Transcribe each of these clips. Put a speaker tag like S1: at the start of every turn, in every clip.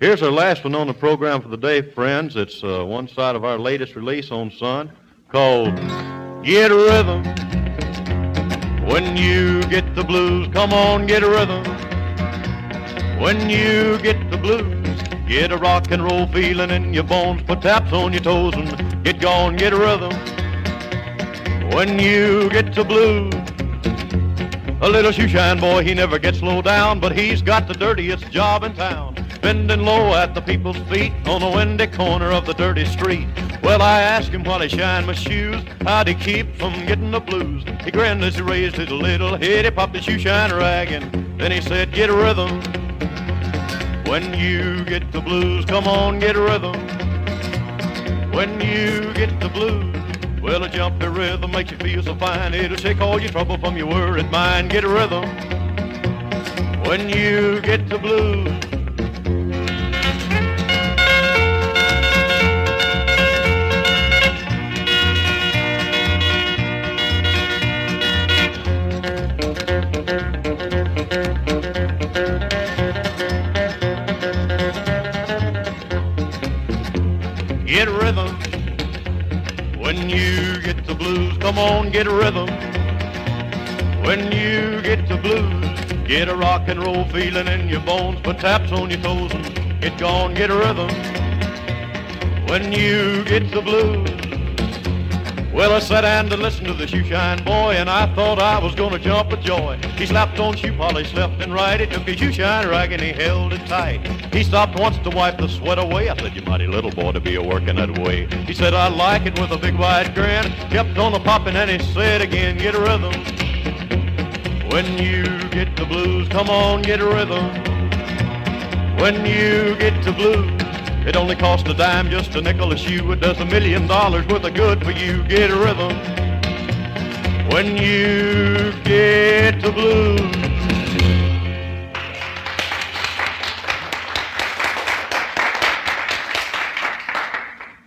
S1: Here's our last one on the program for the day, friends. It's uh, one side of our latest release on Sun called Get a Rhythm. When you get the blues, come on, get a rhythm. When you get the blues, get a rock and roll feeling in your bones, put taps on your toes and get gone, get a rhythm. When you get the blues, a little shoeshine boy, he never gets low down, but he's got the dirtiest job in town. Bending low at the people's feet on the windy corner of the dirty street. Well, I asked him while he shined my shoes, how'd he keep from getting the blues? He grinned as he raised his little head, he popped his shoe shine rag, and then he said, get a rhythm. When you get the blues, come on, get a rhythm. When you get the blues, well, a jumpy rhythm makes you feel so fine. It'll shake all your trouble from your worried mind. Get a rhythm. When you get the blues. Get rhythm. When you get the blues, come on, get rhythm. When you get the blues, get a rock and roll feeling in your bones, put taps on your toes and get gone, get a rhythm. When you get the blues. Well, I sat down to listen to the shoeshine boy, and I thought I was gonna jump with joy. He slapped on shoe polish left and right. He took his shoeshine rag and he held it tight. He stopped once to wipe the sweat away. I said, "You mighty little boy to be a working that way." He said, "I like it" with a big wide grin. Kept on a popping, and he said again, "Get a rhythm." When you get the blues, come on, get a rhythm. When you get the blues. It only costs a dime, just a nickel a shoe. It does a million dollars worth of good for you. Get a rhythm when you get the blues.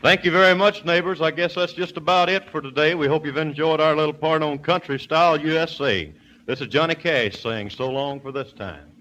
S1: Thank you very much, neighbors. I guess that's just about it for today. We hope you've enjoyed our little part on Country Style USA. This is Johnny Cash saying so long for this time.